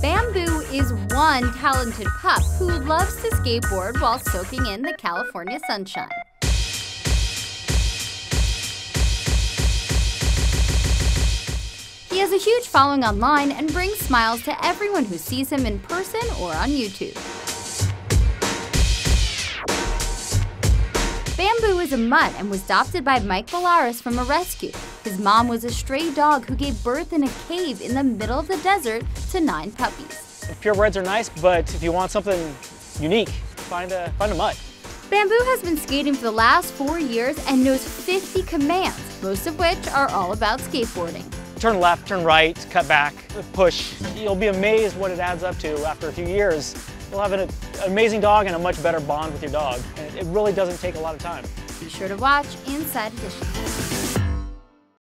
Bamboo is one talented pup who loves to skateboard while soaking in the California sunshine. He has a huge following online and brings smiles to everyone who sees him in person or on YouTube. Is a mutt and was adopted by Mike Bolaris from a rescue. His mom was a stray dog who gave birth in a cave in the middle of the desert to nine puppies. Purebreds are nice, but if you want something unique, find a, find a mutt. Bamboo has been skating for the last four years and knows 50 commands, most of which are all about skateboarding. Turn left, turn right, cut back, push. You'll be amazed what it adds up to after a few years. You'll have an, an amazing dog and a much better bond with your dog. And it really doesn't take a lot of time. Be sure to watch Inside Edition.